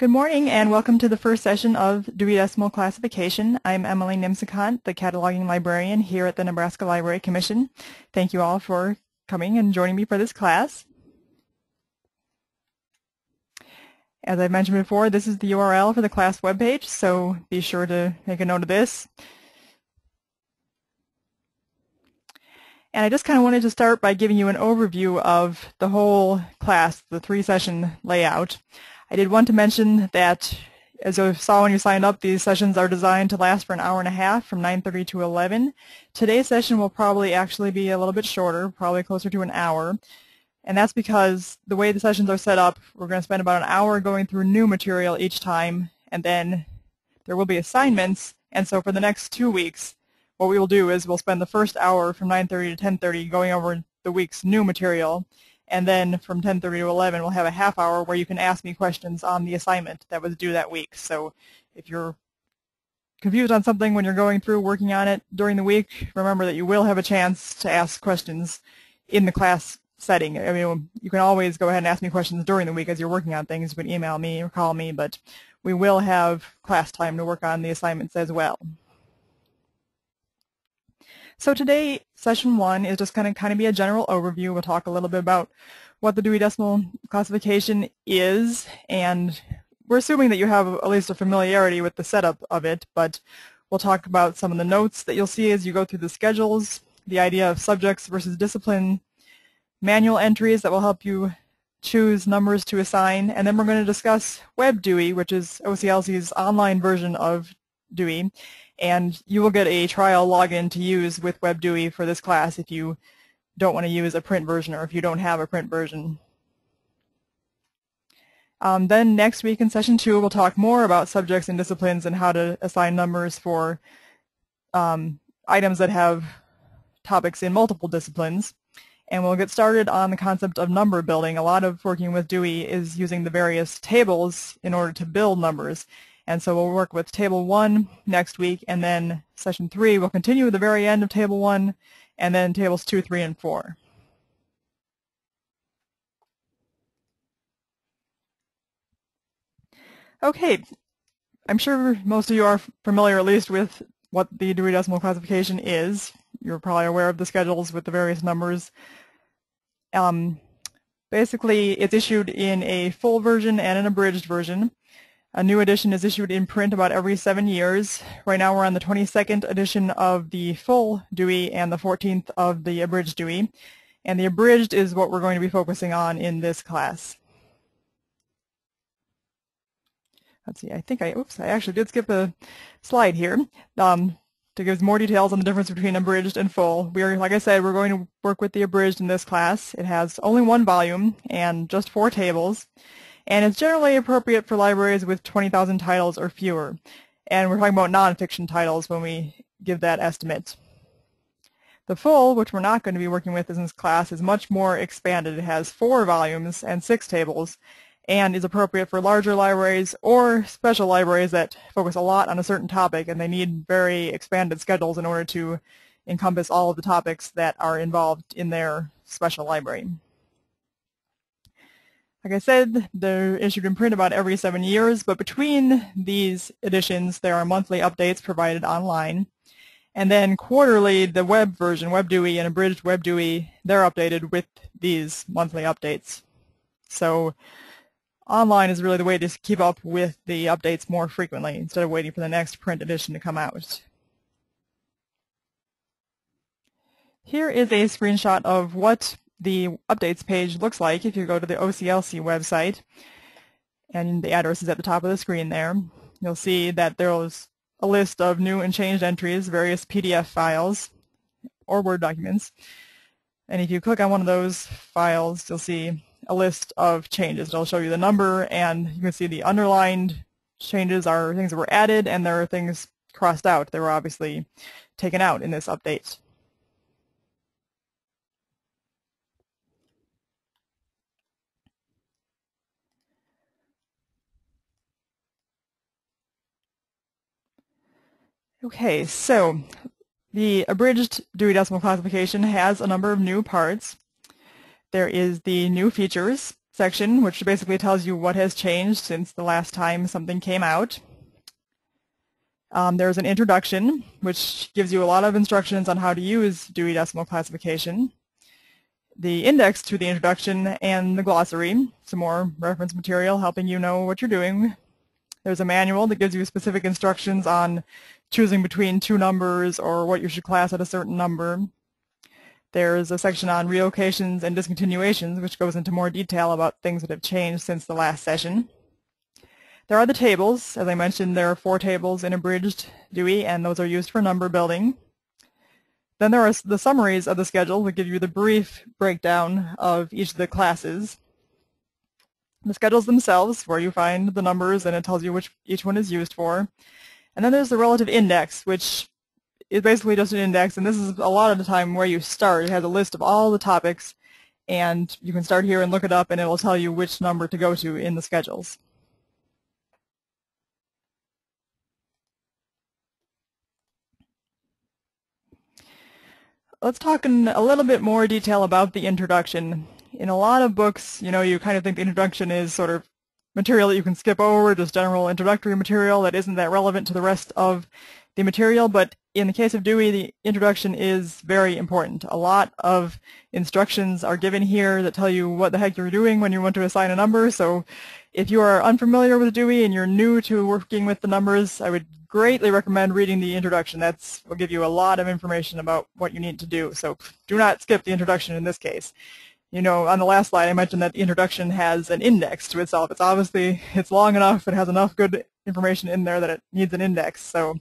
Good morning and welcome to the first session of Dewey Decimal Classification. I'm Emily Nimsakont, the cataloging librarian here at the Nebraska Library Commission. Thank you all for coming and joining me for this class. As I mentioned before, this is the URL for the class webpage, so be sure to make a note of this. And I just kind of wanted to start by giving you an overview of the whole class, the three-session layout. I did want to mention that, as you saw when you signed up, these sessions are designed to last for an hour and a half from 9.30 to 11. Today's session will probably actually be a little bit shorter, probably closer to an hour. And that's because the way the sessions are set up, we're going to spend about an hour going through new material each time, and then there will be assignments. And so for the next two weeks, what we will do is we'll spend the first hour from 9.30 to 10.30 going over the week's new material, and then from 10.30 to 11, we'll have a half hour where you can ask me questions on the assignment that was due that week. So if you're confused on something when you're going through working on it during the week, remember that you will have a chance to ask questions in the class setting. I mean, you can always go ahead and ask me questions during the week as you're working on things. You can email me or call me, but we will have class time to work on the assignments as well. So today, session one is just going to kind of be a general overview. We'll talk a little bit about what the Dewey Decimal Classification is, and we're assuming that you have at least a familiarity with the setup of it, but we'll talk about some of the notes that you'll see as you go through the schedules, the idea of subjects versus discipline, manual entries that will help you choose numbers to assign, and then we're going to discuss Web Dewey, which is OCLC's online version of Dewey, and you will get a trial login to use with WebDewey for this class if you don't want to use a print version or if you don't have a print version. Um, then next week in session two, we'll talk more about subjects and disciplines and how to assign numbers for um, items that have topics in multiple disciplines. And we'll get started on the concept of number building. A lot of working with Dewey is using the various tables in order to build numbers. And so we'll work with table one next week, and then session three will continue at the very end of table one, and then tables two, three, and four. Okay, I'm sure most of you are familiar at least with what the Dewey Decimal Classification is. You're probably aware of the schedules with the various numbers. Um, basically, it's issued in a full version and an abridged version. A new edition is issued in print about every seven years. Right now we're on the 22nd edition of the full Dewey and the 14th of the abridged Dewey. And the abridged is what we're going to be focusing on in this class. Let's see, I think I, oops, I actually did skip a slide here um, to give more details on the difference between abridged and full. We are, like I said, we're going to work with the abridged in this class. It has only one volume and just four tables and it's generally appropriate for libraries with 20,000 titles or fewer. And we're talking about nonfiction titles when we give that estimate. The full, which we're not going to be working with in this class, is much more expanded. It has four volumes and six tables, and is appropriate for larger libraries or special libraries that focus a lot on a certain topic, and they need very expanded schedules in order to encompass all of the topics that are involved in their special library. Like I said, they're issued in print about every seven years, but between these editions, there are monthly updates provided online. And then quarterly, the web version, WebDewey and abridged WebDewey, they're updated with these monthly updates. So online is really the way to keep up with the updates more frequently instead of waiting for the next print edition to come out. Here is a screenshot of what the updates page looks like if you go to the OCLC website, and the address is at the top of the screen there. You'll see that there's a list of new and changed entries, various PDF files, or Word documents. And if you click on one of those files, you'll see a list of changes. It'll show you the number, and you can see the underlined changes are things that were added, and there are things crossed out that were obviously taken out in this update. Okay, so the abridged Dewey Decimal Classification has a number of new parts. There is the new features section, which basically tells you what has changed since the last time something came out. Um, there's an introduction, which gives you a lot of instructions on how to use Dewey Decimal Classification. The index to the introduction and the glossary, some more reference material helping you know what you're doing. There's a manual that gives you specific instructions on choosing between two numbers or what you should class at a certain number. There's a section on relocations and discontinuations, which goes into more detail about things that have changed since the last session. There are the tables. As I mentioned, there are four tables in Abridged Dewey, and those are used for number building. Then there are the summaries of the schedule that give you the brief breakdown of each of the classes. The schedules themselves, where you find the numbers and it tells you which each one is used for. And then there's the relative index, which is basically just an index, and this is a lot of the time where you start. It has a list of all the topics, and you can start here and look it up, and it will tell you which number to go to in the schedules. Let's talk in a little bit more detail about the introduction. In a lot of books, you know, you kind of think the introduction is sort of material that you can skip over, just general introductory material that isn't that relevant to the rest of the material, but in the case of Dewey, the introduction is very important. A lot of instructions are given here that tell you what the heck you're doing when you want to assign a number, so if you are unfamiliar with Dewey and you're new to working with the numbers, I would greatly recommend reading the introduction. That will give you a lot of information about what you need to do, so do not skip the introduction in this case you know, on the last slide I mentioned that the introduction has an index to itself. It's obviously, it's long enough, it has enough good information in there that it needs an index. So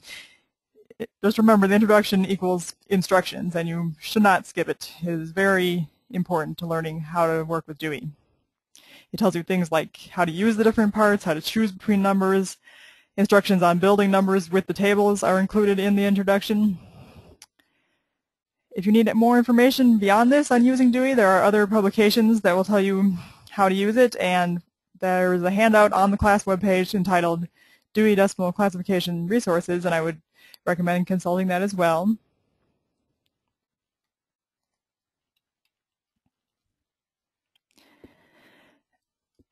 just remember the introduction equals instructions and you should not skip it. It is very important to learning how to work with Dewey. It tells you things like how to use the different parts, how to choose between numbers. Instructions on building numbers with the tables are included in the introduction. If you need more information beyond this on using Dewey, there are other publications that will tell you how to use it, and there's a handout on the class webpage entitled Dewey Decimal Classification Resources, and I would recommend consulting that as well.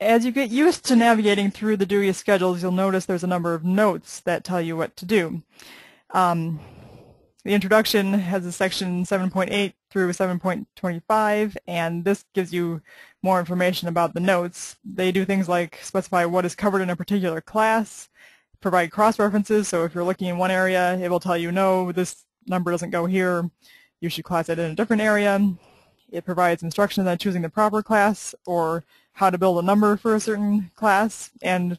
As you get used to navigating through the Dewey schedules, you'll notice there's a number of notes that tell you what to do. Um, the introduction has a section 7.8 through 7.25, and this gives you more information about the notes. They do things like specify what is covered in a particular class, provide cross-references, so if you're looking in one area, it will tell you, no, this number doesn't go here, you should class it in a different area. It provides instructions on choosing the proper class or how to build a number for a certain class, and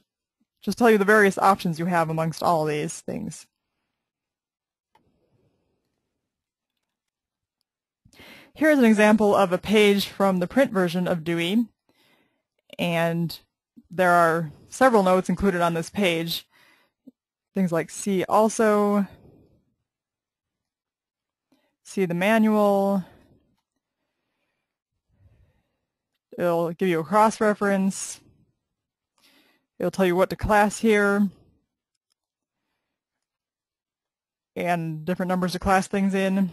just tell you the various options you have amongst all these things. Here's an example of a page from the print version of Dewey, and there are several notes included on this page. Things like see also, see the manual, it'll give you a cross-reference, it'll tell you what to class here, and different numbers to class things in.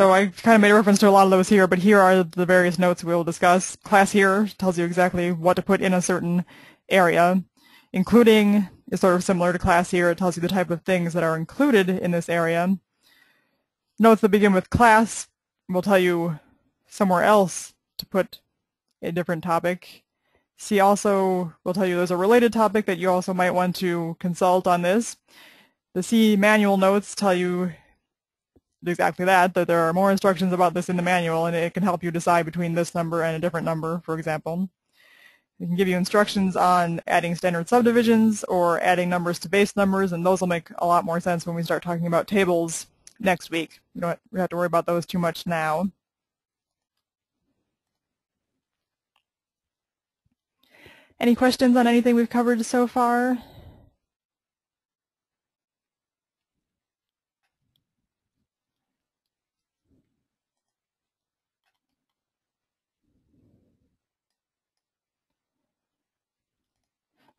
So I kind of made a reference to a lot of those here, but here are the various notes we will discuss. Class here tells you exactly what to put in a certain area. Including is sort of similar to class here. It tells you the type of things that are included in this area. Notes that begin with class will tell you somewhere else to put a different topic. See also will tell you there's a related topic that you also might want to consult on this. The See manual notes tell you exactly that, that there are more instructions about this in the manual and it can help you decide between this number and a different number, for example. It can give you instructions on adding standard subdivisions or adding numbers to base numbers, and those will make a lot more sense when we start talking about tables next week. We don't have to worry about those too much now. Any questions on anything we've covered so far?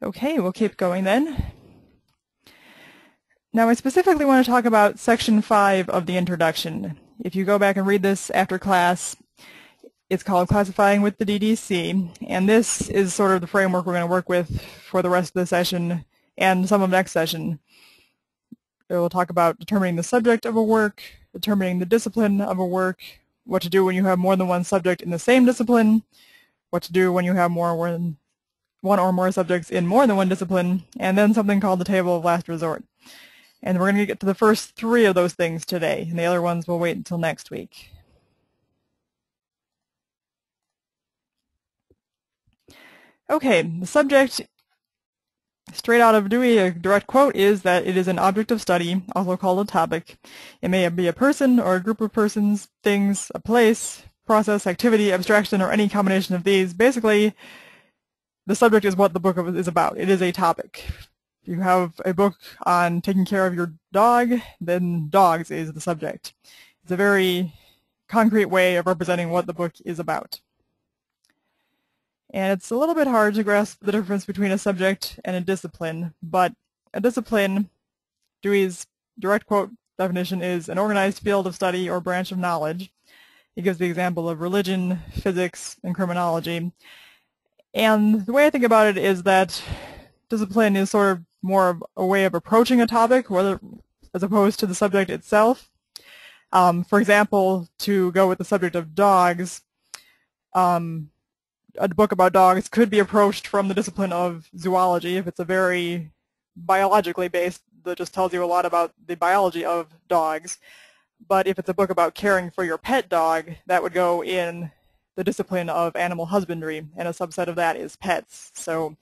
Okay, we'll keep going then. Now I specifically want to talk about section 5 of the introduction. If you go back and read this after class, it's called Classifying with the DDC, and this is sort of the framework we're going to work with for the rest of the session and some of next session. It will talk about determining the subject of a work, determining the discipline of a work, what to do when you have more than one subject in the same discipline, what to do when you have more than one or more subjects in more than one discipline, and then something called the table of last resort. And we're going to get to the first three of those things today, and the other ones will wait until next week. Okay, the subject, straight out of Dewey, a direct quote is that it is an object of study, also called a topic. It may be a person or a group of persons, things, a place, process, activity, abstraction, or any combination of these. Basically, the subject is what the book is about. It is a topic. If you have a book on taking care of your dog, then dogs is the subject. It's a very concrete way of representing what the book is about. And it's a little bit hard to grasp the difference between a subject and a discipline, but a discipline, Dewey's direct quote definition is an organized field of study or branch of knowledge. He gives the example of religion, physics, and criminology. And the way I think about it is that discipline is sort of more of a way of approaching a topic whether, as opposed to the subject itself. Um, for example, to go with the subject of dogs, um, a book about dogs could be approached from the discipline of zoology if it's a very biologically based that just tells you a lot about the biology of dogs. But if it's a book about caring for your pet dog, that would go in the discipline of animal husbandry, and a subset of that is pets. So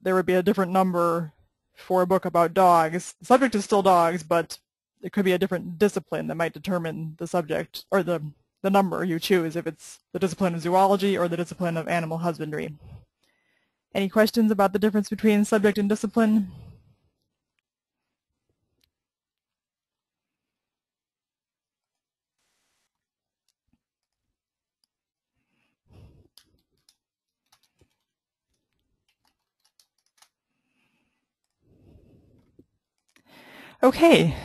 there would be a different number for a book about dogs. The subject is still dogs, but it could be a different discipline that might determine the subject or the, the number you choose if it's the discipline of zoology or the discipline of animal husbandry. Any questions about the difference between subject and discipline? Okay,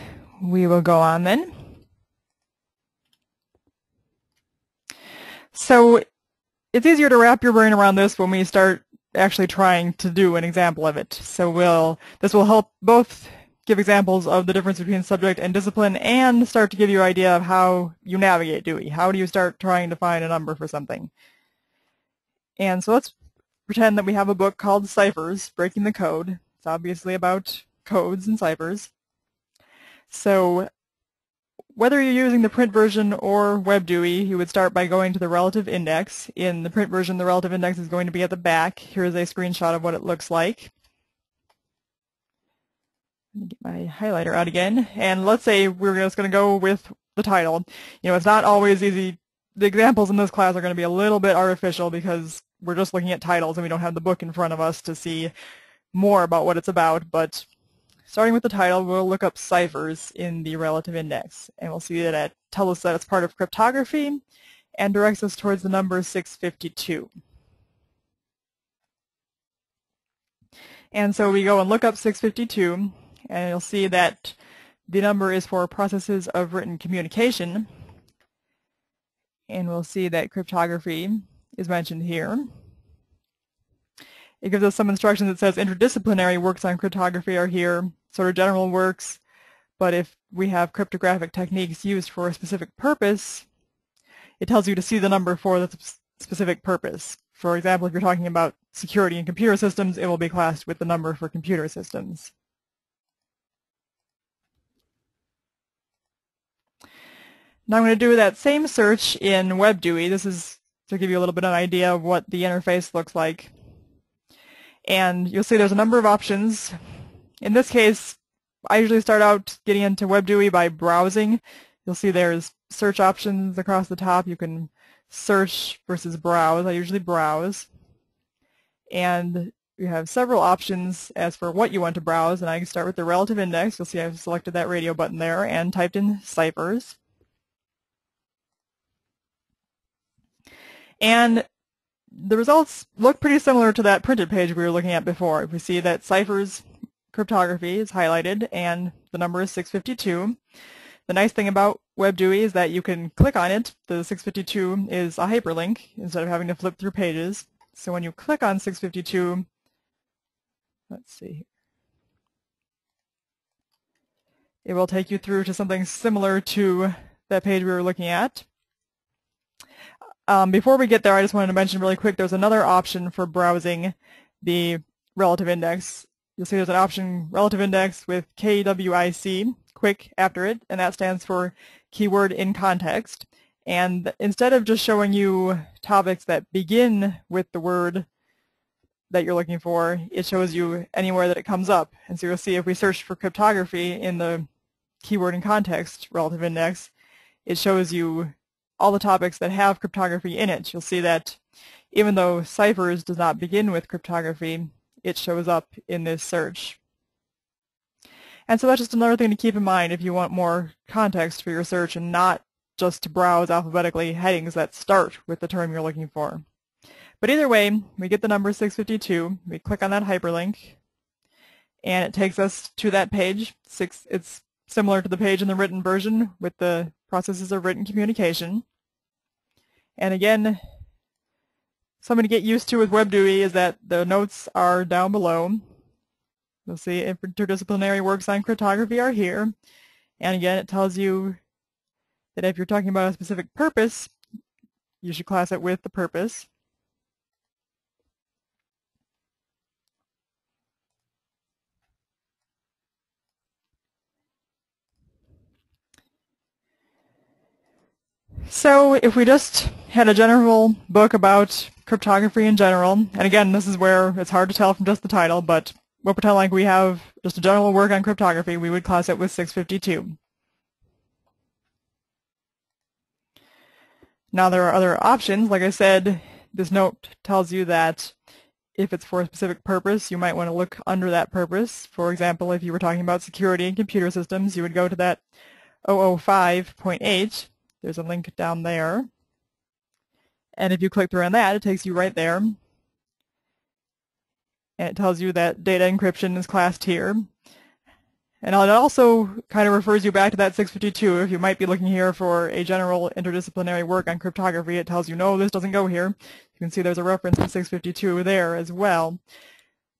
we will go on then. So it's easier to wrap your brain around this when we start actually trying to do an example of it. So we'll this will help both give examples of the difference between subject and discipline and start to give you an idea of how you navigate Dewey. How do you start trying to find a number for something? And so let's pretend that we have a book called Ciphers, Breaking the Code. It's obviously about codes and ciphers. So whether you're using the print version or WebDewey, you would start by going to the relative index. In the print version, the relative index is going to be at the back. Here's a screenshot of what it looks like. Let me Get my highlighter out again. And let's say we're just going to go with the title. You know, it's not always easy. The examples in this class are going to be a little bit artificial because we're just looking at titles and we don't have the book in front of us to see more about what it's about. But Starting with the title, we'll look up ciphers in the relative index, and we'll see that it tells us that it's part of cryptography and directs us towards the number 652. And so we go and look up 652, and you'll see that the number is for processes of written communication, and we'll see that cryptography is mentioned here. It gives us some instructions that says interdisciplinary works on cryptography are here, sort of general works, but if we have cryptographic techniques used for a specific purpose, it tells you to see the number for the specific purpose. For example, if you're talking about security in computer systems, it will be classed with the number for computer systems. Now I'm going to do that same search in WebDewey. This is to give you a little bit of an idea of what the interface looks like. And you'll see there's a number of options. In this case, I usually start out getting into WebDewey by browsing. You'll see there's search options across the top. You can search versus browse. I usually browse. And you have several options as for what you want to browse, and I can start with the relative index. You'll see I've selected that radio button there and typed in ciphers. And the results look pretty similar to that printed page we were looking at before. We see that ciphers cryptography is highlighted and the number is 652. The nice thing about WebDewey is that you can click on it. The 652 is a hyperlink instead of having to flip through pages. So when you click on 652, let's see, it will take you through to something similar to that page we were looking at. Um, before we get there, I just wanted to mention really quick, there's another option for browsing the relative index. You'll see there's an option relative index with KWIC, quick after it, and that stands for keyword in context. And instead of just showing you topics that begin with the word that you're looking for, it shows you anywhere that it comes up. And so you'll see if we search for cryptography in the keyword in context relative index, it shows you all the topics that have cryptography in it. You'll see that even though ciphers does not begin with cryptography, it shows up in this search. And so that's just another thing to keep in mind if you want more context for your search and not just to browse alphabetically headings that start with the term you're looking for. But either way, we get the number 652, we click on that hyperlink, and it takes us to that page. Six, it's similar to the page in the written version with the processes of written communication. And again, something to get used to with WebDewey is that the notes are down below. You'll see interdisciplinary works on cryptography are here. And again, it tells you that if you're talking about a specific purpose, you should class it with the purpose. So if we just had a general book about cryptography in general, and again, this is where it's hard to tell from just the title, but we'll pretend like we have just a general work on cryptography, we would class it with 652. Now there are other options. Like I said, this note tells you that if it's for a specific purpose, you might want to look under that purpose. For example, if you were talking about security in computer systems, you would go to that 005.8 there's a link down there. And if you click through on that, it takes you right there. And it tells you that data encryption is classed here. And it also kind of refers you back to that 652. If you might be looking here for a general interdisciplinary work on cryptography, it tells you, no, this doesn't go here. You can see there's a reference to 652 there as well.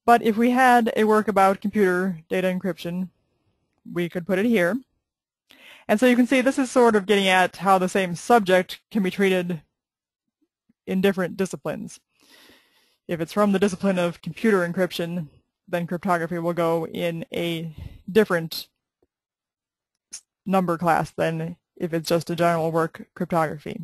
But if we had a work about computer data encryption, we could put it here. And so you can see this is sort of getting at how the same subject can be treated in different disciplines. If it's from the discipline of computer encryption, then cryptography will go in a different number class than if it's just a general work cryptography.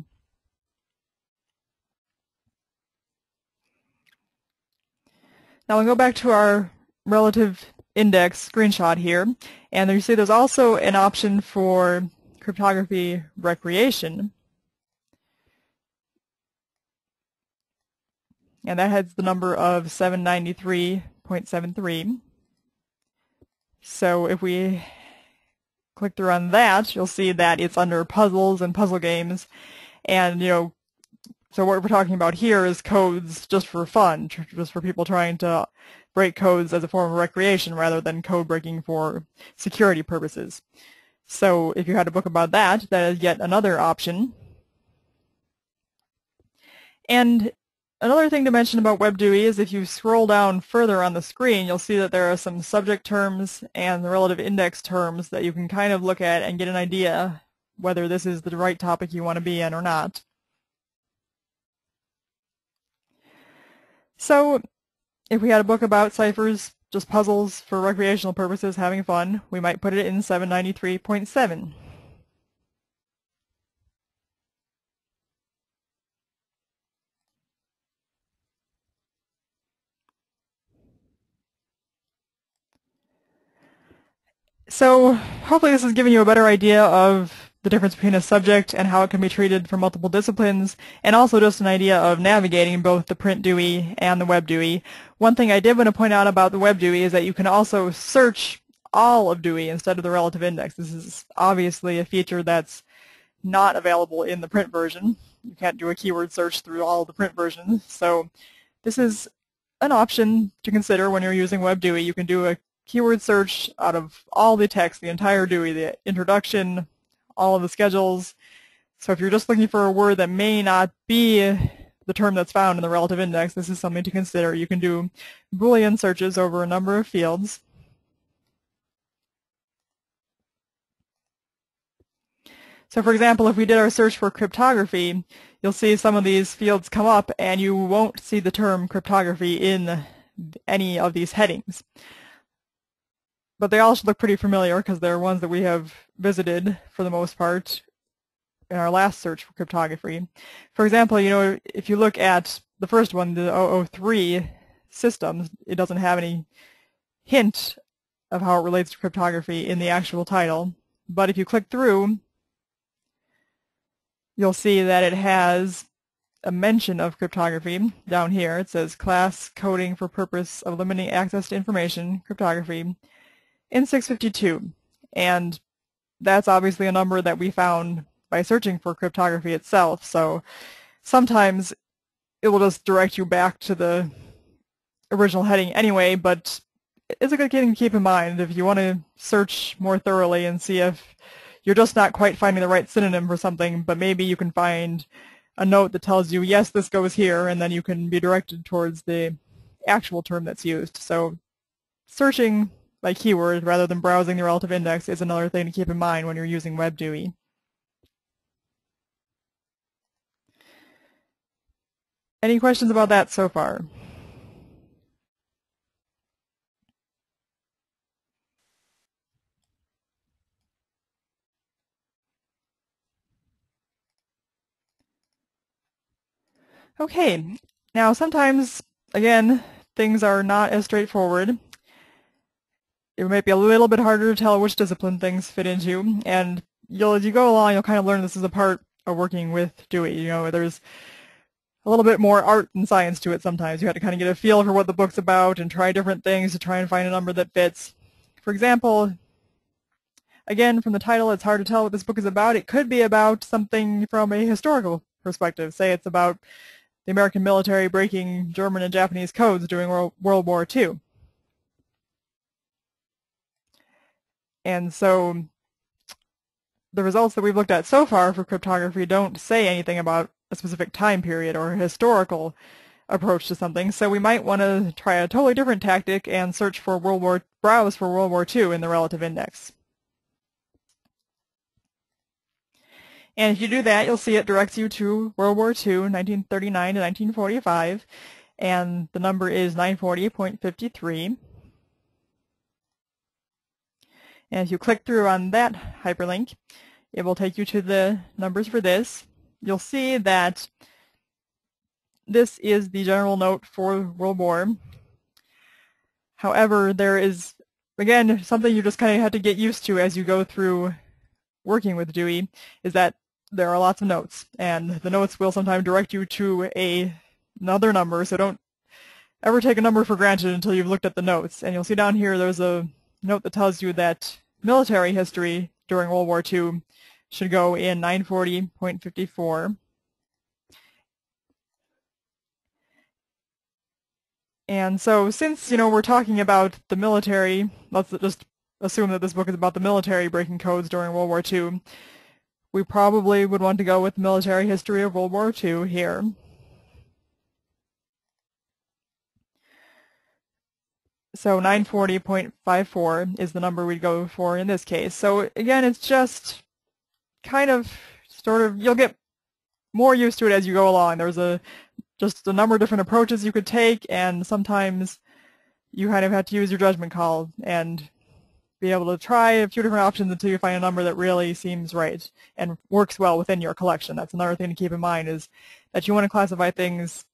Now we'll go back to our relative index screenshot here. And you see there's also an option for cryptography recreation. And that has the number of 793.73. So if we click through on that, you'll see that it's under puzzles and puzzle games. And, you know, so what we're talking about here is codes just for fun, just for people trying to break codes as a form of recreation rather than code breaking for security purposes. So if you had a book about that, that is yet another option. And another thing to mention about WebDewey is if you scroll down further on the screen, you'll see that there are some subject terms and the relative index terms that you can kind of look at and get an idea whether this is the right topic you want to be in or not. So if we had a book about ciphers, just puzzles for recreational purposes, having fun, we might put it in 793.7. So hopefully this has given you a better idea of the difference between a subject and how it can be treated for multiple disciplines, and also just an idea of navigating both the print Dewey and the web Dewey. One thing I did want to point out about the web Dewey is that you can also search all of Dewey instead of the relative index. This is obviously a feature that's not available in the print version. You can't do a keyword search through all the print versions. So this is an option to consider when you're using Web WebDewey. You can do a keyword search out of all the text, the entire Dewey, the introduction, all of the schedules. So if you're just looking for a word that may not be the term that's found in the relative index, this is something to consider. You can do Boolean searches over a number of fields. So for example, if we did our search for cryptography, you'll see some of these fields come up and you won't see the term cryptography in any of these headings. But they all should look pretty familiar because they're ones that we have visited for the most part in our last search for cryptography. For example, you know, if you look at the first one, the 003 systems, it doesn't have any hint of how it relates to cryptography in the actual title. But if you click through, you'll see that it has a mention of cryptography down here. It says class coding for purpose of limiting access to information, cryptography, in 652. And that's obviously a number that we found by searching for cryptography itself. So sometimes it will just direct you back to the original heading anyway, but it's a good thing to keep in mind if you want to search more thoroughly and see if you're just not quite finding the right synonym for something, but maybe you can find a note that tells you, yes, this goes here, and then you can be directed towards the actual term that's used. So searching by keyword rather than browsing the relative index is another thing to keep in mind when you're using WebDewey. Any questions about that so far? Okay, now sometimes, again, things are not as straightforward. It might be a little bit harder to tell which discipline things fit into, and you'll, as you go along, you'll kind of learn this is a part of working with Dewey. You know, there's a little bit more art and science to it sometimes. You have to kind of get a feel for what the book's about and try different things to try and find a number that fits. For example, again, from the title, it's hard to tell what this book is about. It could be about something from a historical perspective. Say it's about the American military breaking German and Japanese codes during World, World War II. And so the results that we've looked at so far for cryptography don't say anything about a specific time period or a historical approach to something. So we might want to try a totally different tactic and search for World War, browse for World War II in the relative index. And if you do that, you'll see it directs you to World War II, 1939 to 1945, and the number is 940.53. And if you click through on that hyperlink, it will take you to the numbers for this. You'll see that this is the general note for World War. However, there is, again, something you just kind of have to get used to as you go through working with Dewey, is that there are lots of notes, and the notes will sometimes direct you to a another number, so don't ever take a number for granted until you've looked at the notes. And you'll see down here there's a note that tells you that military history during World War II should go in 940.54. And so since, you know, we're talking about the military, let's just assume that this book is about the military breaking codes during World War II we probably would want to go with military history of World War II here. So 940.54 is the number we'd go for in this case. So again, it's just kind of sort of, you'll get more used to it as you go along. There's a just a number of different approaches you could take, and sometimes you kind of have to use your judgment call and be able to try a few different options until you find a number that really seems right and works well within your collection. That's another thing to keep in mind is that you want to classify things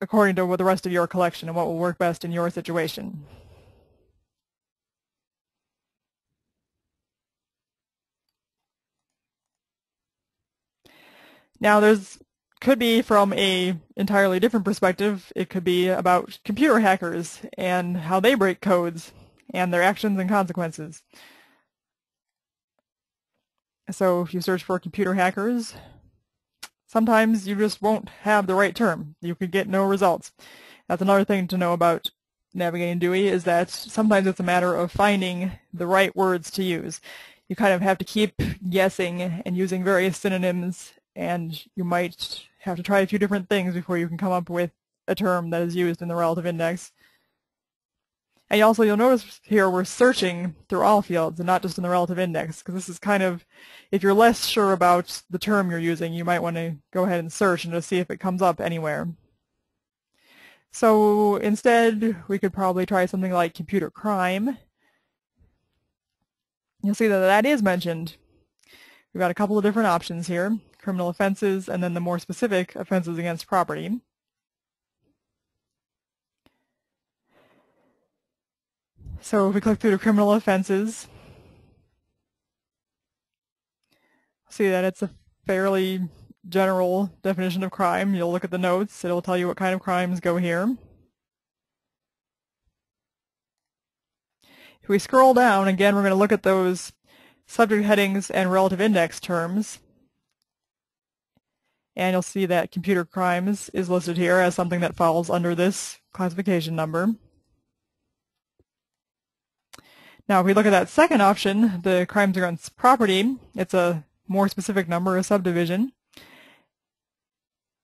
according to the rest of your collection and what will work best in your situation. Now there's could be from a entirely different perspective. It could be about computer hackers and how they break codes and their actions and consequences. So if you search for computer hackers, sometimes you just won't have the right term. You could get no results. That's another thing to know about navigating Dewey is that sometimes it's a matter of finding the right words to use. You kind of have to keep guessing and using various synonyms, and you might have to try a few different things before you can come up with a term that is used in the relative index. And also you'll notice here we're searching through all fields and not just in the relative index because this is kind of, if you're less sure about the term you're using, you might want to go ahead and search and just see if it comes up anywhere. So instead, we could probably try something like computer crime. You'll see that that is mentioned. We've got a couple of different options here, criminal offenses and then the more specific offenses against property. So if we click through to criminal offenses, see that it's a fairly general definition of crime. You'll look at the notes. It'll tell you what kind of crimes go here. If we scroll down, again, we're going to look at those subject headings and relative index terms. And you'll see that computer crimes is listed here as something that falls under this classification number. Now, if we look at that second option, the crimes against property, it's a more specific number, a subdivision.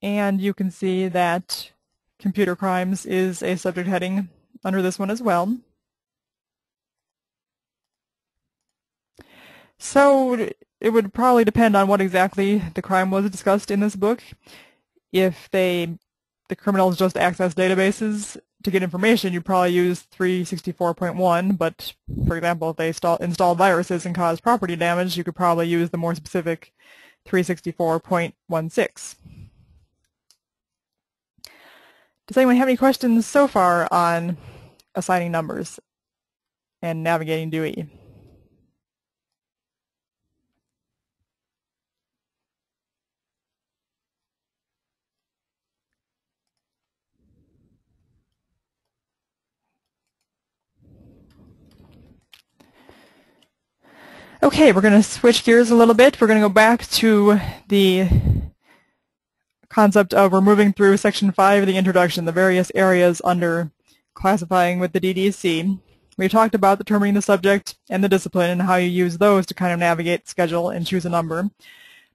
And you can see that computer crimes is a subject heading under this one as well. So it would probably depend on what exactly the crime was discussed in this book. If they, the criminals just access databases to get information, you probably use 364.1, but for example, if they install, install viruses and cause property damage, you could probably use the more specific 364.16. Does anyone have any questions so far on assigning numbers and navigating Dewey? Okay, we're going to switch gears a little bit. We're going to go back to the concept of we're moving through section 5 of the introduction, the various areas under classifying with the DDC. We talked about determining the subject and the discipline and how you use those to kind of navigate schedule and choose a number.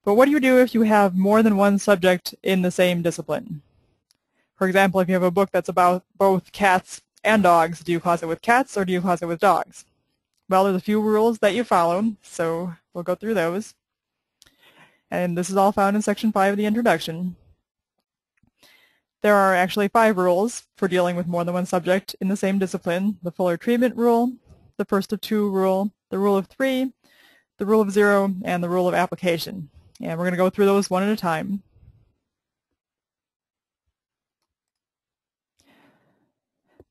But what do you do if you have more than one subject in the same discipline? For example, if you have a book that's about both cats and dogs, do you class it with cats or do you class it with dogs? Well, there's a few rules that you follow, so we'll go through those. And this is all found in Section 5 of the introduction. There are actually five rules for dealing with more than one subject in the same discipline. The Fuller treatment rule, the first of two rule, the rule of three, the rule of zero, and the rule of application. And we're going to go through those one at a time.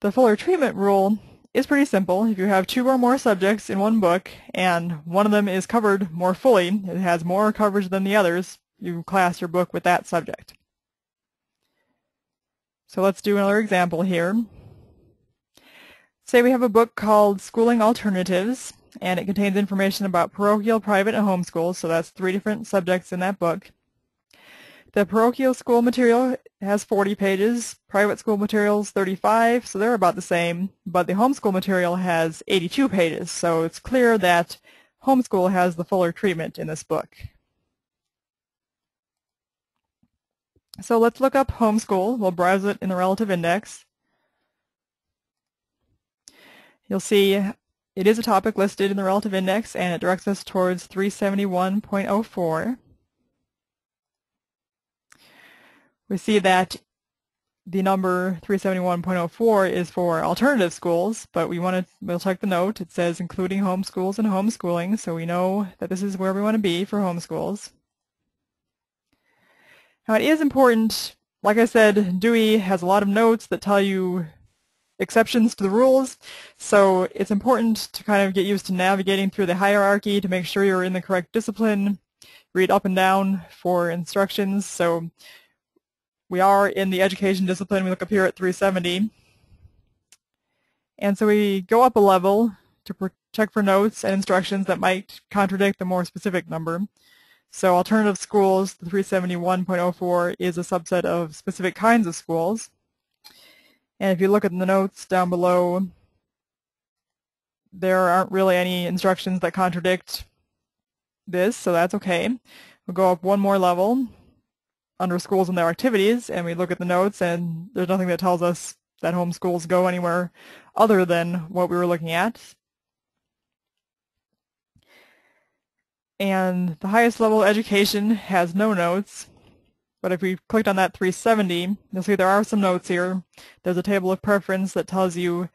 The Fuller treatment rule is pretty simple. If you have two or more subjects in one book and one of them is covered more fully, it has more coverage than the others, you class your book with that subject. So let's do another example here. Say we have a book called Schooling Alternatives, and it contains information about parochial, private, and homeschools, so that's three different subjects in that book. The parochial school material has 40 pages, private school materials 35, so they're about the same, but the homeschool material has 82 pages, so it's clear that homeschool has the fuller treatment in this book. So let's look up homeschool. We'll browse it in the relative index. You'll see it is a topic listed in the relative index, and it directs us towards 371.04. we see that the number 371.04 is for alternative schools, but we want to, we'll check the note. It says including homeschools and homeschooling, so we know that this is where we want to be for homeschools. Now it is important, like I said, Dewey has a lot of notes that tell you exceptions to the rules, so it's important to kind of get used to navigating through the hierarchy to make sure you're in the correct discipline, read up and down for instructions, so we are in the education discipline. We look up here at 370. And so we go up a level to check for notes and instructions that might contradict the more specific number. So alternative schools, the 371.04 is a subset of specific kinds of schools. And if you look at the notes down below, there aren't really any instructions that contradict this, so that's okay. We'll go up one more level under schools and their activities, and we look at the notes, and there's nothing that tells us that homeschools go anywhere other than what we were looking at. And the highest level education has no notes, but if we clicked on that 370, you'll see there are some notes here. There's a table of preference that tells you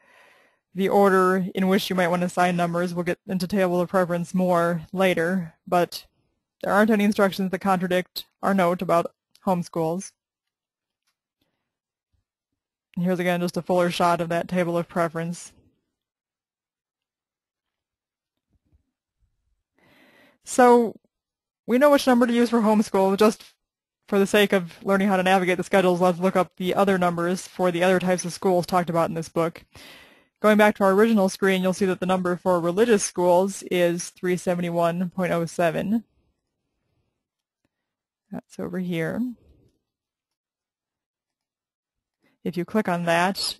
the order in which you might want to assign numbers. We'll get into table of preference more later, but there aren't any instructions that contradict our note about homeschools. Here's again just a fuller shot of that table of preference. So we know which number to use for homeschool. Just for the sake of learning how to navigate the schedules, let's look up the other numbers for the other types of schools talked about in this book. Going back to our original screen, you'll see that the number for religious schools is 371.07. That's over here. If you click on that,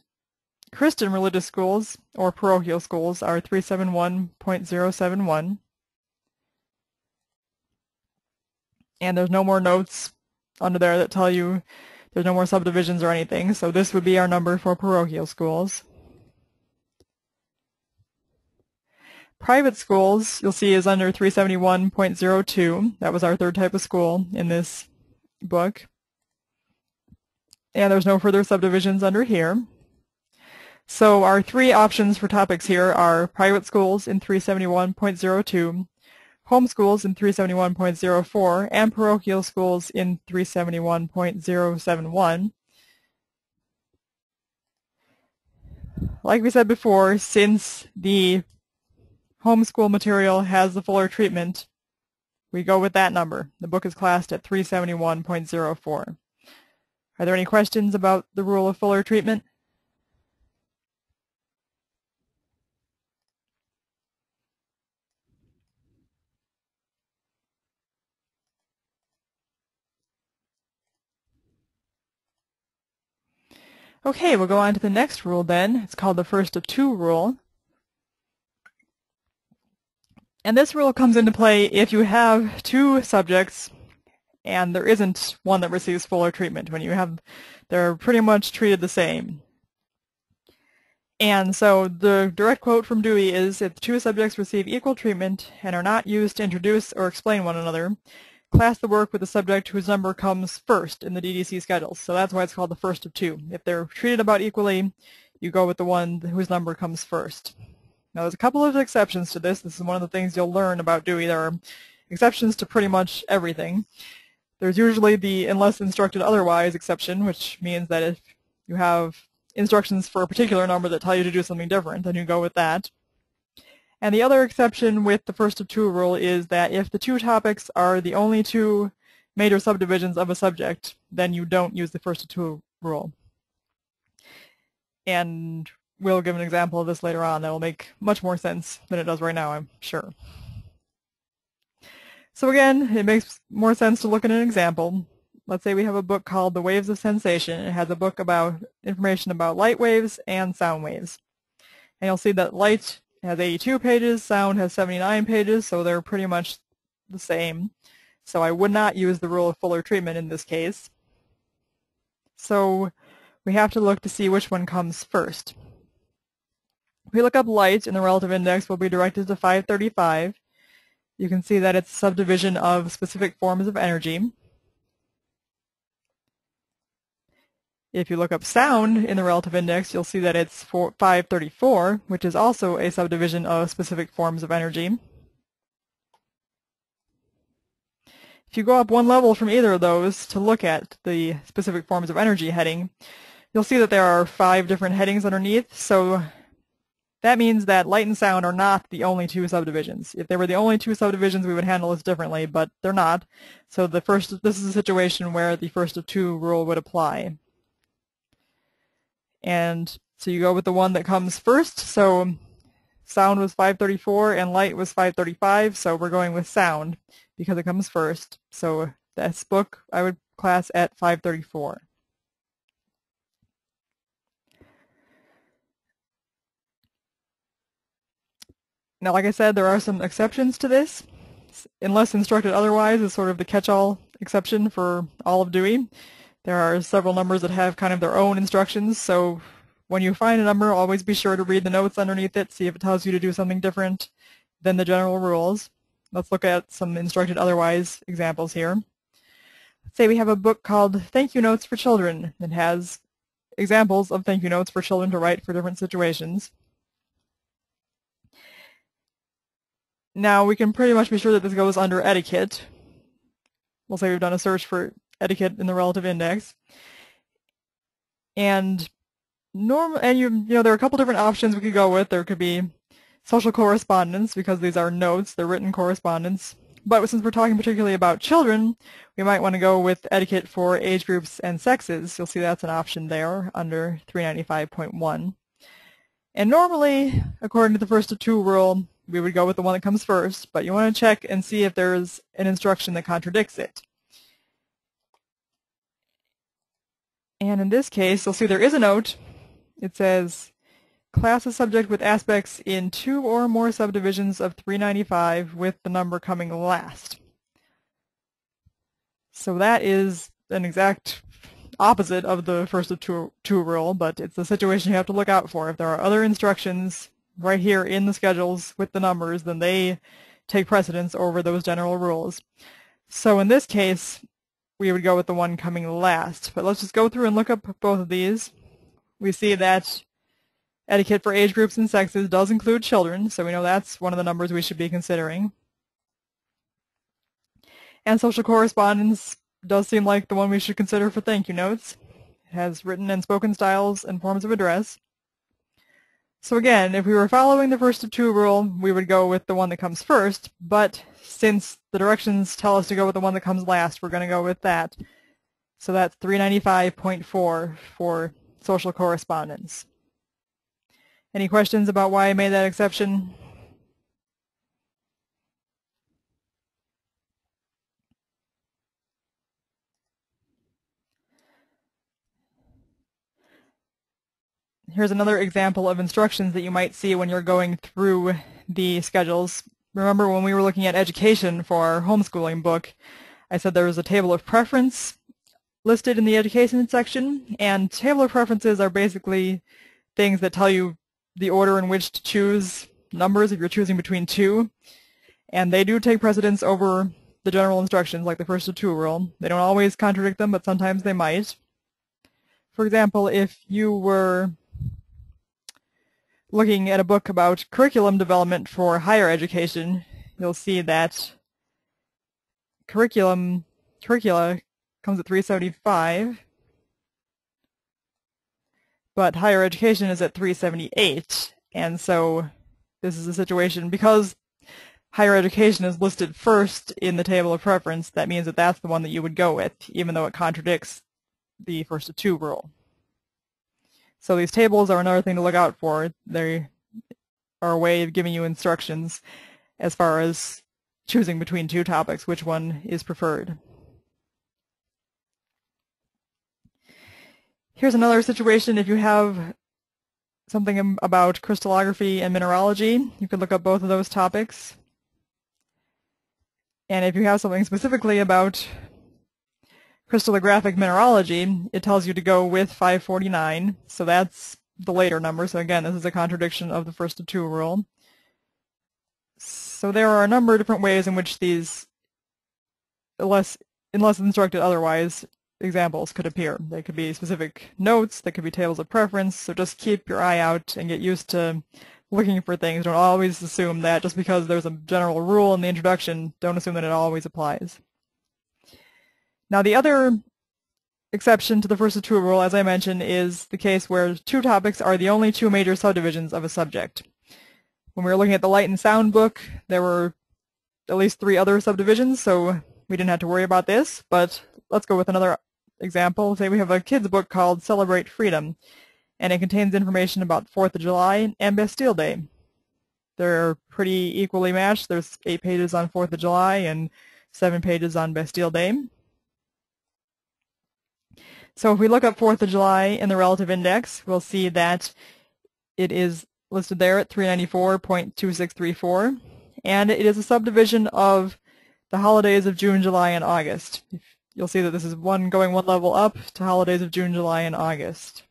Christian religious schools, or parochial schools, are 371.071. And there's no more notes under there that tell you there's no more subdivisions or anything, so this would be our number for parochial schools. Private schools, you'll see, is under 371.02. That was our third type of school in this book. And there's no further subdivisions under here. So our three options for topics here are private schools in 371.02, homeschools in 371.04, and parochial schools in 371.071. Like we said before, since the homeschool material has the fuller treatment, we go with that number. The book is classed at 371.04. Are there any questions about the rule of fuller treatment? Okay, we'll go on to the next rule then. It's called the first of two rule. And this rule comes into play if you have two subjects and there isn't one that receives fuller treatment. When you have, they're pretty much treated the same. And so the direct quote from Dewey is, if two subjects receive equal treatment and are not used to introduce or explain one another, class the work with the subject whose number comes first in the DDC schedules. So that's why it's called the first of two. If they're treated about equally, you go with the one whose number comes first. Now there's a couple of exceptions to this. This is one of the things you'll learn about Dewey. There are exceptions to pretty much everything. There's usually the unless instructed otherwise exception, which means that if you have instructions for a particular number that tell you to do something different, then you go with that. And the other exception with the first of two rule is that if the two topics are the only two major subdivisions of a subject, then you don't use the first of two rule. And we'll give an example of this later on that will make much more sense than it does right now, I'm sure. So again, it makes more sense to look at an example. Let's say we have a book called The Waves of Sensation. It has a book about information about light waves and sound waves. And you'll see that light has 82 pages, sound has 79 pages, so they're pretty much the same. So I would not use the rule of fuller treatment in this case. So we have to look to see which one comes first. If we look up light in the relative index, we'll be directed to 535. You can see that it's a subdivision of specific forms of energy. If you look up sound in the relative index, you'll see that it's 534, which is also a subdivision of specific forms of energy. If you go up one level from either of those to look at the specific forms of energy heading, you'll see that there are five different headings underneath. So that means that light and sound are not the only two subdivisions. If they were the only two subdivisions, we would handle this differently, but they're not. So the first, this is a situation where the first of two rule would apply. And so you go with the one that comes first. So sound was 534 and light was 535, so we're going with sound because it comes first. So this book I would class at 534. Now, like I said, there are some exceptions to this. Unless instructed otherwise is sort of the catch-all exception for all of Dewey. There are several numbers that have kind of their own instructions, so when you find a number, always be sure to read the notes underneath it, see if it tells you to do something different than the general rules. Let's look at some instructed otherwise examples here. Say we have a book called Thank You Notes for Children. that has examples of thank you notes for children to write for different situations. Now we can pretty much be sure that this goes under etiquette. We'll say we've done a search for etiquette in the relative index. And normal, and you, you know, there are a couple different options we could go with. There could be social correspondence because these are notes, they're written correspondence. But since we're talking particularly about children, we might want to go with etiquette for age groups and sexes. You'll see that's an option there under 395.1. And normally, according to the first of two rule, we would go with the one that comes first, but you want to check and see if there's an instruction that contradicts it. And in this case, you'll see there is a note. It says, class is subject with aspects in two or more subdivisions of 395 with the number coming last. So that is an exact opposite of the first of two, two rule, but it's a situation you have to look out for. If there are other instructions right here in the schedules with the numbers, then they take precedence over those general rules. So in this case, we would go with the one coming last. But let's just go through and look up both of these. We see that Etiquette for age groups and sexes does include children, so we know that's one of the numbers we should be considering. And social correspondence does seem like the one we should consider for thank you notes. It has written and spoken styles and forms of address. So again, if we were following the first of two rule, we would go with the one that comes first, but since the directions tell us to go with the one that comes last, we're going to go with that. So that's 395.4 for social correspondence. Any questions about why I made that exception? Here's another example of instructions that you might see when you're going through the schedules. Remember when we were looking at education for our homeschooling book, I said there was a table of preference listed in the education section, and table of preferences are basically things that tell you the order in which to choose numbers if you're choosing between two. And they do take precedence over the general instructions, like the first of two rule. They don't always contradict them, but sometimes they might. For example, if you were looking at a book about curriculum development for higher education, you'll see that curriculum curricula comes at 375 but higher education is at 378. And so this is a situation because higher education is listed first in the table of preference, that means that that's the one that you would go with, even though it contradicts the first of two rule. So these tables are another thing to look out for. They are a way of giving you instructions as far as choosing between two topics, which one is preferred. Here's another situation if you have something about crystallography and mineralogy. You could look up both of those topics. And if you have something specifically about crystallographic mineralogy, it tells you to go with 549. So that's the later number. So again, this is a contradiction of the first of two rule. So there are a number of different ways in which these, unless, unless instructed otherwise, examples could appear. They could be specific notes, they could be tables of preference, so just keep your eye out and get used to looking for things. Don't always assume that just because there's a general rule in the introduction, don't assume that it always applies. Now the other exception to the first of two rule, as I mentioned, is the case where two topics are the only two major subdivisions of a subject. When we were looking at the light and sound book, there were at least three other subdivisions, so we didn't have to worry about this, but let's go with another example, say we have a kid's book called Celebrate Freedom, and it contains information about 4th of July and Bastille Day. They're pretty equally matched. There's eight pages on 4th of July and seven pages on Bastille Day. So if we look up 4th of July in the relative index, we'll see that it is listed there at 394.2634, and it is a subdivision of the holidays of June, July, and August. You'll see that this is one going one level up to holidays of June, July, and August.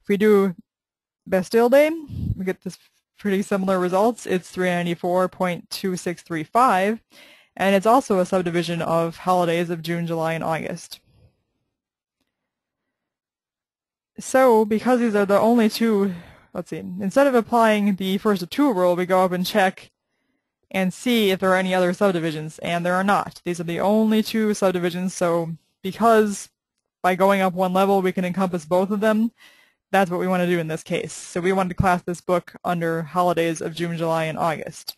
If we do Bastille Day, we get this pretty similar results. It's 394.2635, and it's also a subdivision of holidays of June, July, and August. So, because these are the only two, let's see, instead of applying the first of two rule, we go up and check and see if there are any other subdivisions, and there are not. These are the only two subdivisions, so because by going up one level we can encompass both of them, that's what we want to do in this case. So we wanted to class this book under holidays of June, July, and August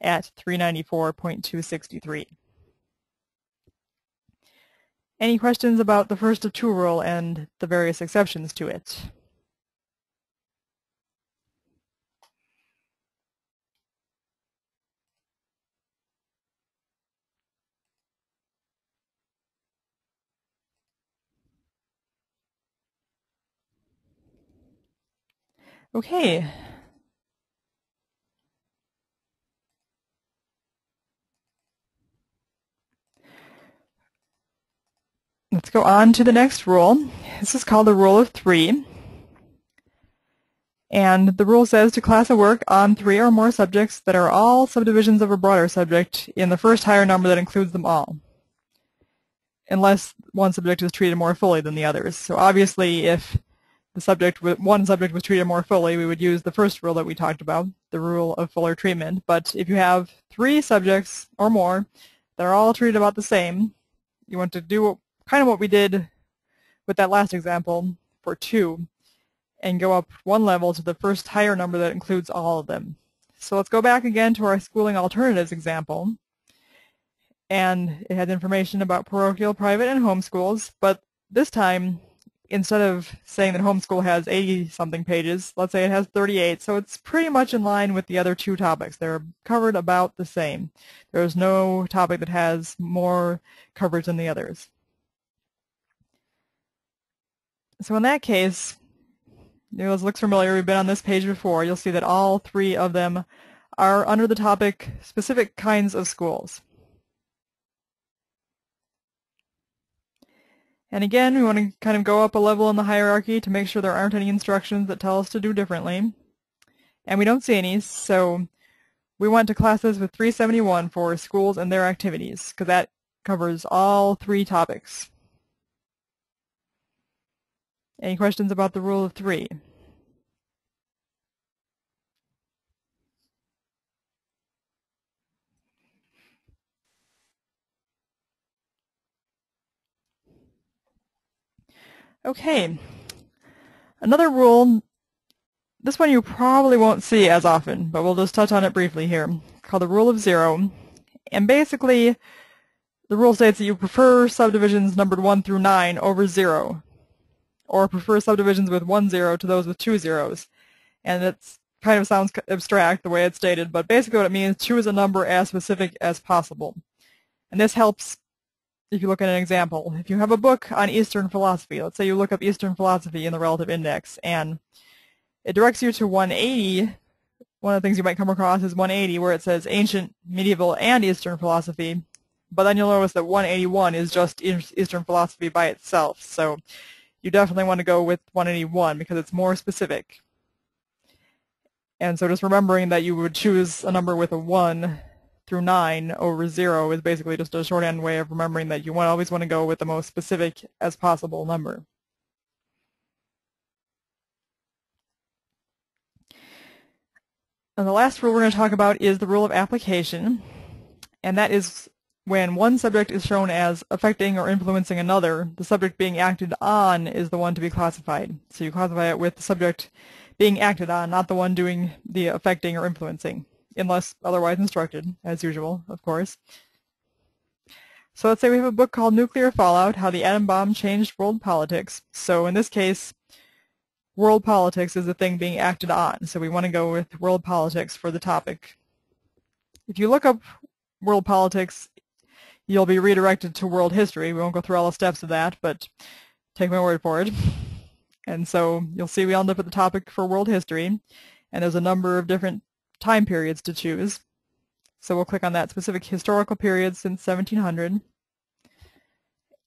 at 394.263. Any questions about the first of two rule and the various exceptions to it? Okay. Let's go on to the next rule. This is called the rule of three. And the rule says to class a work on three or more subjects that are all subdivisions of a broader subject in the first higher number that includes them all, unless one subject is treated more fully than the others. So obviously if the subject one subject was treated more fully, we would use the first rule that we talked about, the rule of fuller treatment. But if you have three subjects or more that are all treated about the same, you want to do kind of what we did with that last example for two and go up one level to the first higher number that includes all of them. So let's go back again to our schooling alternatives example. And it had information about parochial, private, and homeschools, but this time instead of saying that homeschool has 80-something pages, let's say it has 38, so it's pretty much in line with the other two topics. They're covered about the same. There's no topic that has more coverage than the others. So in that case, this looks familiar. We've been on this page before. You'll see that all three of them are under the topic specific kinds of schools. And again, we want to kind of go up a level in the hierarchy to make sure there aren't any instructions that tell us to do differently. And we don't see any, so we went to classes with 371 for schools and their activities, because that covers all three topics. Any questions about the rule of three? Okay. Another rule, this one you probably won't see as often, but we'll just touch on it briefly here, called the rule of zero. And basically, the rule states that you prefer subdivisions numbered 1 through 9 over 0, or prefer subdivisions with one zero to those with two zeros. And it kind of sounds abstract the way it's stated, but basically what it means, choose a number as specific as possible. And this helps if you look at an example, if you have a book on Eastern philosophy, let's say you look up Eastern philosophy in the relative index, and it directs you to 180, one of the things you might come across is 180, where it says ancient, medieval, and Eastern philosophy, but then you'll notice that 181 is just Eastern philosophy by itself, so you definitely want to go with 181 because it's more specific. And so just remembering that you would choose a number with a 1 through 9 over 0 is basically just a shorthand way of remembering that you want, always want to go with the most specific as possible number. And the last rule we're going to talk about is the rule of application, and that is when one subject is shown as affecting or influencing another, the subject being acted on is the one to be classified. So you classify it with the subject being acted on, not the one doing the affecting or influencing unless otherwise instructed, as usual, of course. So let's say we have a book called Nuclear Fallout, How the Atom Bomb Changed World Politics. So in this case, world politics is the thing being acted on. So we want to go with world politics for the topic. If you look up world politics, you'll be redirected to world history. We won't go through all the steps of that, but take my word for it. And so you'll see we end up at the topic for world history, and there's a number of different time periods to choose. So we'll click on that specific historical period since 1700.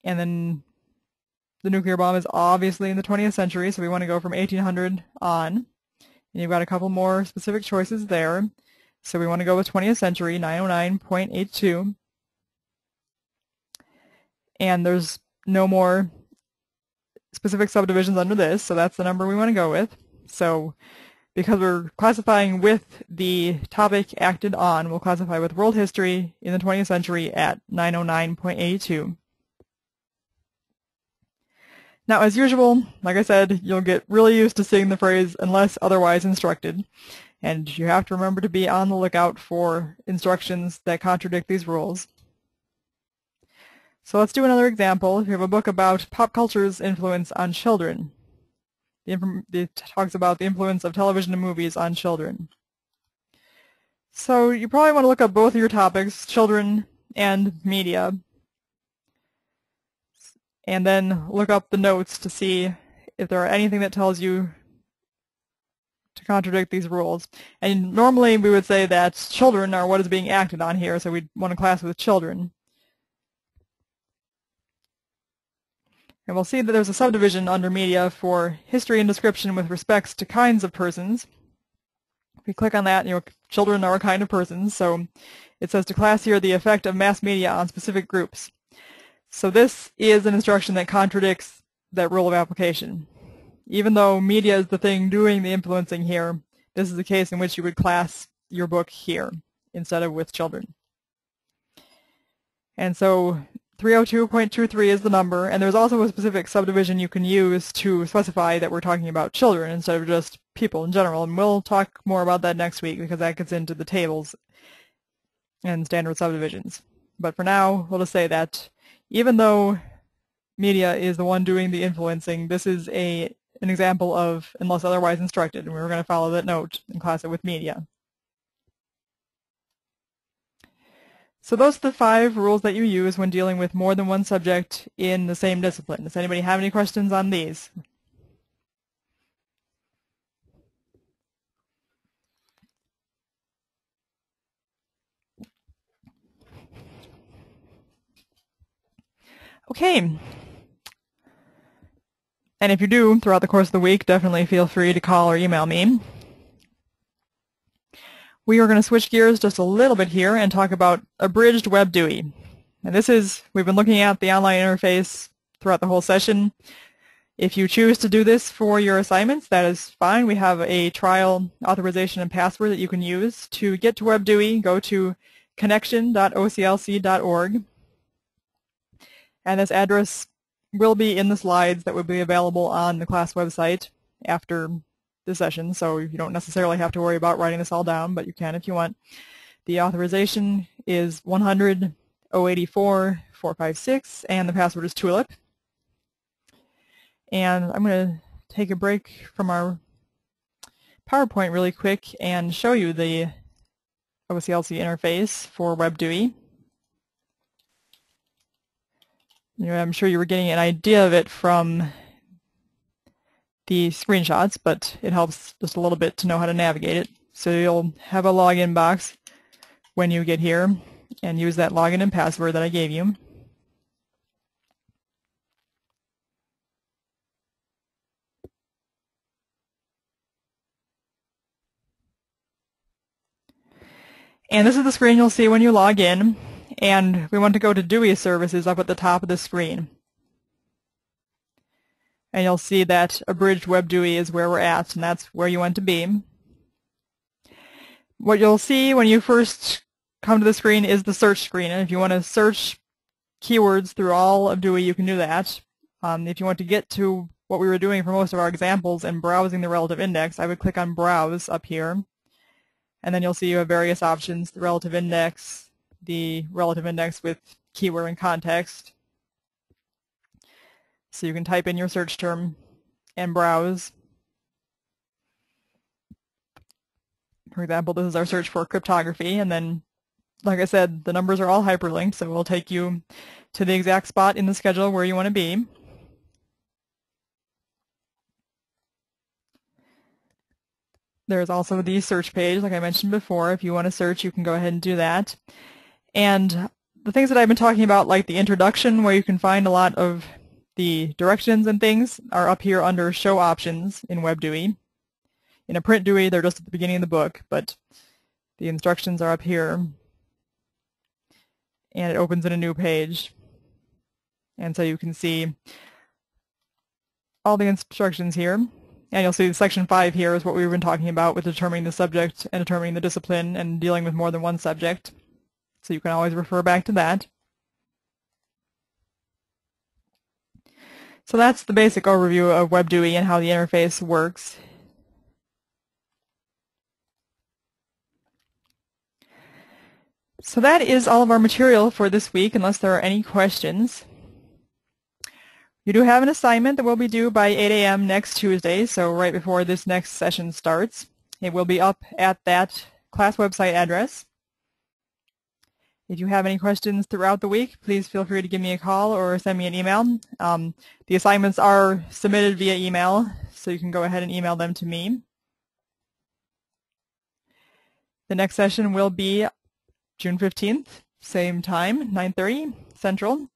And then the nuclear bomb is obviously in the 20th century, so we want to go from 1800 on. And you've got a couple more specific choices there. So we want to go with 20th century, 909.82. And there's no more specific subdivisions under this, so that's the number we want to go with. So because we're classifying with the topic acted on, we'll classify with world history in the 20th century at 909.82. Now, as usual, like I said, you'll get really used to seeing the phrase unless otherwise instructed, and you have to remember to be on the lookout for instructions that contradict these rules. So let's do another example. You have a book about pop culture's influence on children. It talks about the influence of television and movies on children. So you probably want to look up both of your topics, children and media, and then look up the notes to see if there are anything that tells you to contradict these rules. And normally we would say that children are what is being acted on here, so we'd want to class with children. And we'll see that there's a subdivision under media for history and description with respects to kinds of persons. If we click on that, you know, children are a kind of persons, so it says to class here the effect of mass media on specific groups. So this is an instruction that contradicts that rule of application. Even though media is the thing doing the influencing here, this is the case in which you would class your book here instead of with children. And so 302.23 is the number, and there's also a specific subdivision you can use to specify that we're talking about children instead of just people in general. And we'll talk more about that next week because that gets into the tables and standard subdivisions. But for now, we'll just say that even though media is the one doing the influencing, this is a an example of unless otherwise instructed, and we are going to follow that note and class it with media. So those are the five rules that you use when dealing with more than one subject in the same discipline. Does anybody have any questions on these? Okay. And if you do, throughout the course of the week, definitely feel free to call or email me. We are going to switch gears just a little bit here and talk about abridged WebDewey. And this is, we've been looking at the online interface throughout the whole session. If you choose to do this for your assignments, that is fine. We have a trial authorization and password that you can use. To get to WebDewey, go to connection.oclc.org and this address will be in the slides that will be available on the class website after session, so you don't necessarily have to worry about writing this all down, but you can if you want. The authorization is 100 084 456, and the password is TULIP. And I'm going to take a break from our PowerPoint really quick and show you the OCLC interface for know, I'm sure you were getting an idea of it from the screenshots, but it helps just a little bit to know how to navigate it. So you'll have a login box when you get here and use that login and password that I gave you. And this is the screen you'll see when you log in and we want to go to Dewey services up at the top of the screen. And you'll see that abridged WebDewey is where we're at, and that's where you want to be. What you'll see when you first come to the screen is the search screen, and if you want to search keywords through all of Dewey, you can do that. Um, if you want to get to what we were doing for most of our examples and browsing the relative index, I would click on Browse up here, and then you'll see you have various options, the relative index, the relative index with keyword and context. So you can type in your search term and browse. For example, this is our search for cryptography, and then, like I said, the numbers are all hyperlinked, so it will take you to the exact spot in the schedule where you want to be. There's also the search page, like I mentioned before. If you want to search, you can go ahead and do that. And the things that I've been talking about, like the introduction, where you can find a lot of the directions and things, are up here under Show Options in WebDewey. In a print Dewey, they're just at the beginning of the book, but the instructions are up here. And it opens in a new page. And so you can see all the instructions here. And you'll see section 5 here is what we've been talking about with determining the subject and determining the discipline and dealing with more than one subject. So you can always refer back to that. So that's the basic overview of WebDewey and how the interface works. So that is all of our material for this week, unless there are any questions. You do have an assignment that will be due by 8 a.m. next Tuesday, so right before this next session starts. It will be up at that class website address. If you have any questions throughout the week, please feel free to give me a call or send me an email. Um, the assignments are submitted via email, so you can go ahead and email them to me. The next session will be June 15th, same time, 9.30 Central.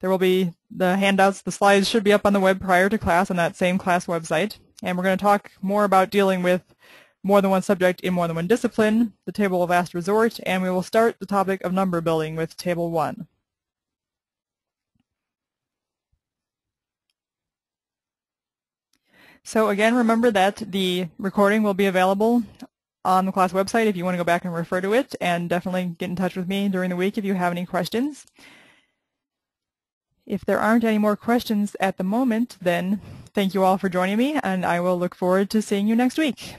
There will be the handouts, the slides should be up on the web prior to class on that same class website. And we're going to talk more about dealing with more than one subject in more than one discipline, the table of last resort, and we will start the topic of number building with table 1. So again, remember that the recording will be available on the class website if you want to go back and refer to it, and definitely get in touch with me during the week if you have any questions. If there aren't any more questions at the moment, then thank you all for joining me, and I will look forward to seeing you next week.